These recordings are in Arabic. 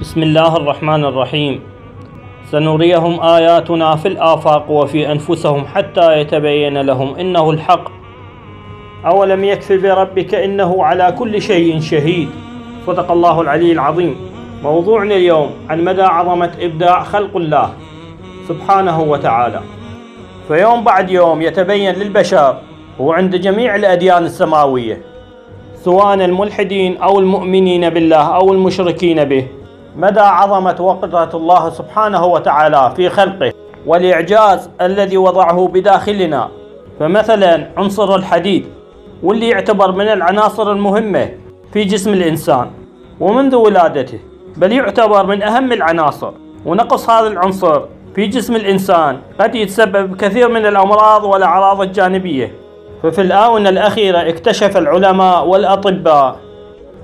بسم الله الرحمن الرحيم. سنريهم آياتنا في الآفاق وفي أنفسهم حتى يتبين لهم إنه الحق. أولم يكف بربك إنه على كل شيء شهيد. صدق الله العلي العظيم. موضوعنا اليوم عن مدى عظمة إبداع خلق الله سبحانه وتعالى. فيوم بعد يوم يتبين للبشر وعند جميع الأديان السماوية. سواء الملحدين أو المؤمنين بالله أو المشركين به. مدى عظمة وقدرة الله سبحانه وتعالى في خلقه والإعجاز الذي وضعه بداخلنا. فمثلا عنصر الحديد واللي يعتبر من العناصر المهمة في جسم الإنسان ومنذ ولادته بل يعتبر من أهم العناصر. ونقص هذا العنصر في جسم الإنسان قد يتسبب كثير من الأمراض والأعراض الجانبية. ففي الآونة الأخيرة اكتشف العلماء والأطباء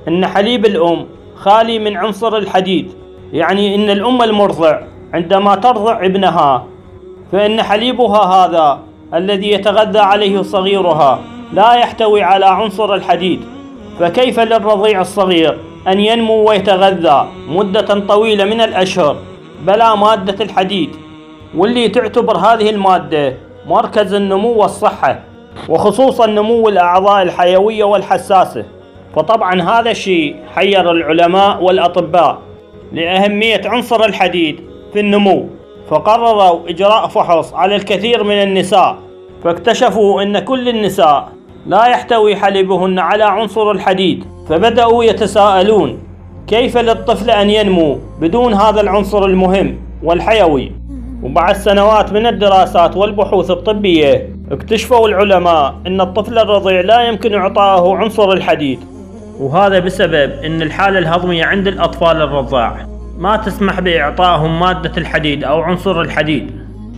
أن حليب الأم خالي من عنصر الحديد. يعني أن الأم المرضع عندما ترضع ابنها فإن حليبها هذا الذي يتغذى عليه صغيرها لا يحتوي على عنصر الحديد. فكيف للرضيع الصغير أن ينمو ويتغذى مدة طويلة من الأشهر بلا مادة الحديد؟ واللي تعتبر هذه المادة مركز النمو والصحة وخصوصا نمو الأعضاء الحيوية والحساسة. فطبعا هذا الشيء حير العلماء والأطباء لأهمية عنصر الحديد في النمو. فقرروا إجراء فحص على الكثير من النساء فاكتشفوا أن كل النساء لا يحتوي حليبهن على عنصر الحديد فبدأوا يتساءلون كيف للطفل أن ينمو بدون هذا العنصر المهم والحيوي. وبعد سنوات من الدراسات والبحوث الطبية اكتشفوا العلماء أن الطفل الرضيع لا يمكن إعطائه عنصر الحديد. وهذا بسبب أن الحالة الهضمية عند الأطفال الرضاع. ما تسمح بإعطائهم مادة الحديد أو عنصر الحديد.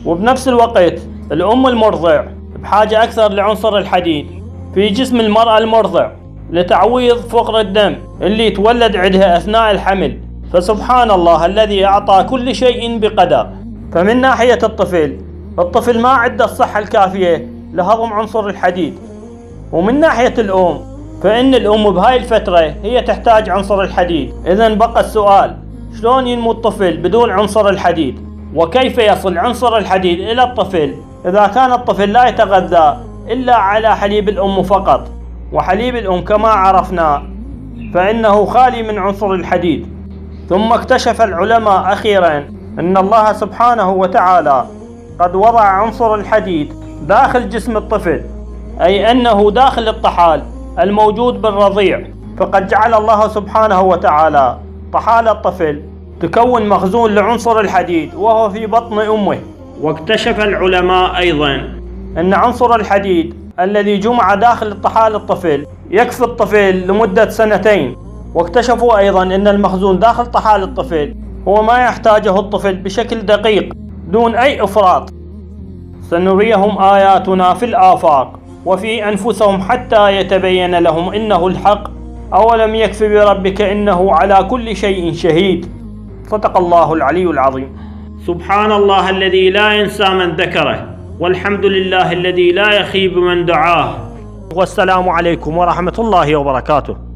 وبنفس الوقت الأم المرضع بحاجة أكثر لعنصر الحديد في جسم المرأة المرضع لتعويض فقر الدم اللي يتولد عندها أثناء الحمل. فسبحان الله الذي أعطى كل شيء بقدر. فمن ناحية الطفل الطفل ما عنده الصحة الكافية لهضم عنصر الحديد. ومن ناحية الأم فإن الأم بهاي الفترة هي تحتاج عنصر الحديد. إذا بقى السؤال شلون ينمو الطفل بدون عنصر الحديد؟ وكيف يصل عنصر الحديد إلى الطفل؟ إذا كان الطفل لا يتغذى إلا على حليب الأم فقط وحليب الأم كما عرفنا فإنه خالي من عنصر الحديد. ثم اكتشف العلماء أخيرا أن الله سبحانه وتعالى قد وضع عنصر الحديد داخل جسم الطفل أي أنه داخل الطحال. الموجود بالرضيع. فقد جعل الله سبحانه وتعالى طحال الطفل تكون مخزون لعنصر الحديد وهو في بطن أمه. واكتشف العلماء أيضا أن عنصر الحديد الذي جمع داخل الطحال الطفل يكفي الطفل لمدة سنتين. واكتشفوا أيضا أن المخزون داخل طحال الطفل هو ما يحتاجه الطفل بشكل دقيق دون أي إفراط. سنريهم آياتنا في الآفاق. وفي أنفسهم حتى يتبين لهم إنه الحق أولم يكف بربك إنه على كل شيء شهيد. صدق الله العلي العظيم. سبحان الله الذي لا ينسى من ذكره والحمد لله الذي لا يخيب من دعاه. والسلام عليكم ورحمة الله وبركاته.